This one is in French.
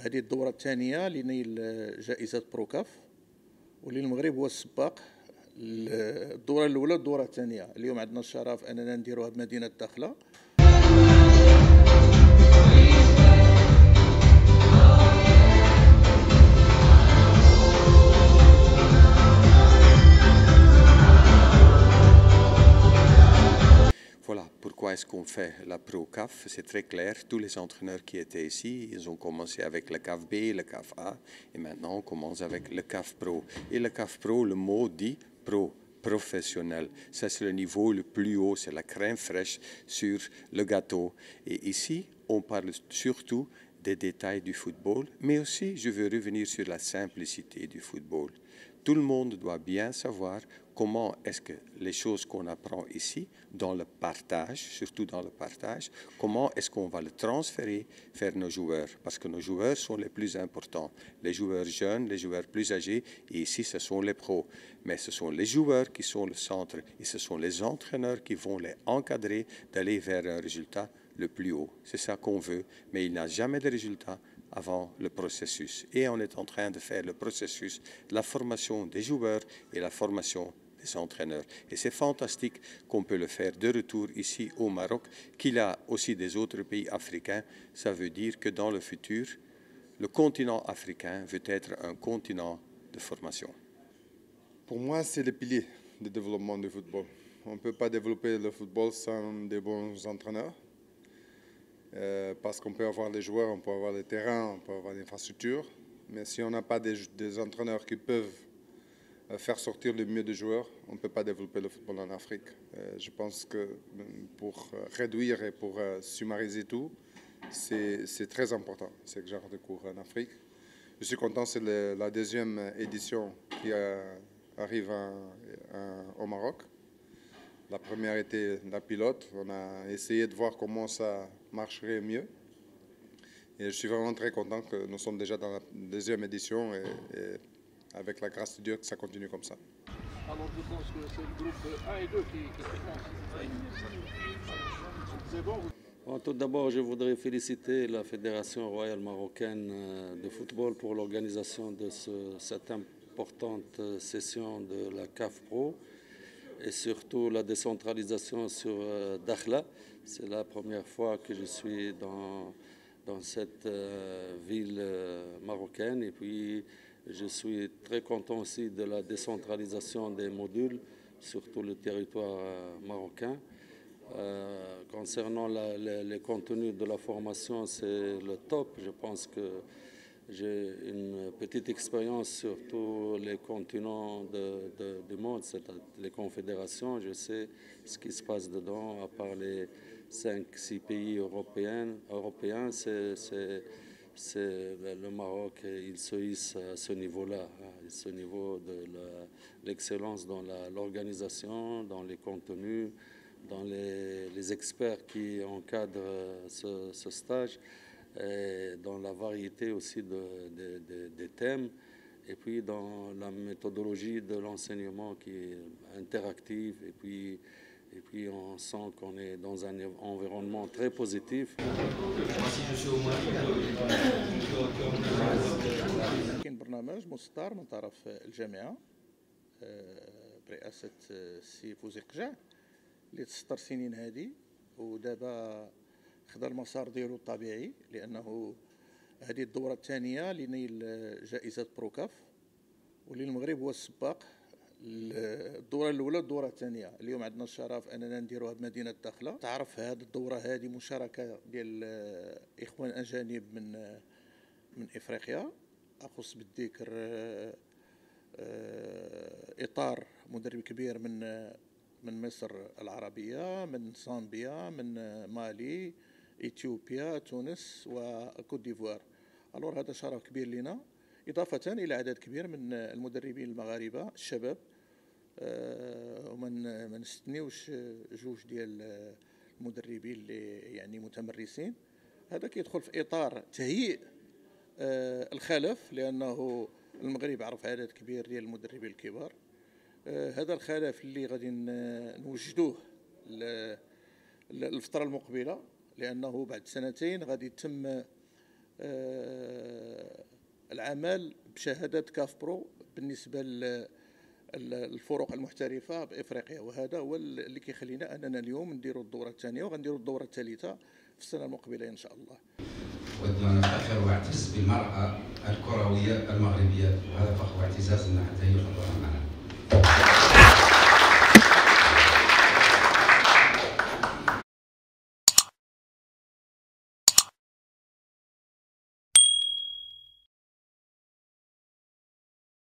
هذه الدورة الثانية لنيل جائزة بروكاف. واللي المغرب هو السباق. الدورة الأولى والدورة الثانية. اليوم عندنا الشرف أننا نديروها بمدينة داخلة. Est-ce qu'on fait la Pro-CAF. C'est très clair. Tous les entraîneurs qui étaient ici, ils ont commencé avec le CAF B, le CAF A, et maintenant on commence avec le CAF Pro. Et le CAF Pro, le mot dit Pro, professionnel. Ça, c'est le niveau le plus haut, c'est la crème fraîche sur le gâteau. Et ici, on parle surtout des détails du football, mais aussi, je veux revenir sur la simplicité du football. Tout le monde doit bien savoir comment est-ce que les choses qu'on apprend ici, dans le partage, surtout dans le partage, comment est-ce qu'on va le transférer vers nos joueurs? Parce que nos joueurs sont les plus importants. Les joueurs jeunes, les joueurs plus âgés, et ici ce sont les pros. Mais ce sont les joueurs qui sont le centre et ce sont les entraîneurs qui vont les encadrer d'aller vers un résultat le plus haut. C'est ça qu'on veut, mais il n'y a jamais de résultat avant le processus. Et on est en train de faire le processus la formation des joueurs et la formation des entraîneurs. Et c'est fantastique qu'on peut le faire de retour ici au Maroc, qu'il a aussi des autres pays africains. Ça veut dire que dans le futur, le continent africain veut être un continent de formation. Pour moi, c'est le pilier du développement du football. On ne peut pas développer le football sans des bons entraîneurs. Euh, parce qu'on peut avoir des joueurs, on peut avoir des terrains, on peut avoir des infrastructures. Mais si on n'a pas des, entraîneurs qui peuvent euh, faire sortir le mieux des joueurs, on ne peut pas développer le football en Afrique. Euh, je pense que pour réduire et pour summariser tout, c'est très important, ce genre de cours en Afrique. Je suis content, c'est la deuxième édition qui arrive au Maroc. La première était la pilote. On a essayé de voir comment ça marcherait mieux. Et je suis vraiment très content que nous sommes déjà dans la deuxième édition et, et avec la grâce de Dieu que ça continue comme ça. Alors je pense que c'est le groupe 1 et 2 qui, qui C'est bon Bon, tout d'abord, je voudrais féliciter la Fédération royale marocaine de football pour l'organisation de ce, cette importante session de la CAF Pro et surtout la décentralisation sur euh, Dakhla. C'est la première fois que je suis dans, dans cette euh, ville euh, marocaine et puis je suis très content aussi de la décentralisation des modules sur tout le territoire marocain. Concernant les, les, contenus de la formation, c'est le top. Je pense que j'ai une petite expérience sur tous les continents du monde, c'est les confédérations. Je sais ce qui se passe dedans, à part les 5-6 pays européens. européens c'est, le Maroc, il se hisse à ce niveau-là, à ce niveau de l'excellence dans l'organisation, dans les contenus, dans les, experts qui encadrent ce stage et dans la variété aussi de, de, de, des thèmes, et puis dans la méthodologie de l'enseignement qui est interactive, et puis, et puis on sent qu'on est dans un environnement très positif. كاين برنامج مستار من طرف الجامعة برئاسة السي فوزي قجع اللي تسطر سنين هذه ودابا خدا المسار ديالو الطبيعي لأنه هذه الدورة الثانية لنيل جائزة بروكاف واللي المغرب هو السباق. الدورة الأولى والدورة الثانية. اليوم عندنا الشرف أننا نديروها بمدينه داخله تعرف هذه الدورة هذه مشاركة ديال إخوان أجانب من من إفريقيا. أخص بالذكر إطار مدرب كبير من من مصر العربية من صامبيا من مالي. إثيوبيا تونس وكوت ديفوار. ألور هذا شرف كبير لنا. إضافة إلى عدد كبير من المدربين المغاربة الشباب وما ما نستنيوش جوج ديال المدربين اللي يعني متمرسين. هذا كيدخل في إطار تهيئ الخلف لأنه المغرب عرف عدد كبير ديال المدربين الكبار. هذا الخلف اللي غادي نوجدوه الفترة المقبلة. لأنه بعد سنتين غادي يتم آه، العمل بشهادة كاف برو بالنسبة للفروق المحترفة بإفريقيا. وهذا هو اللي كيخلينا أننا اليوم نديروا الدورة الثانية وغنديروا الدورة الثالثة في السنة المقبلة إن شاء الله. ودنا أفتخر وأعتز بالمرأة الكروية المغربية وهذا فخر واعتزازنا حتى هي معنا.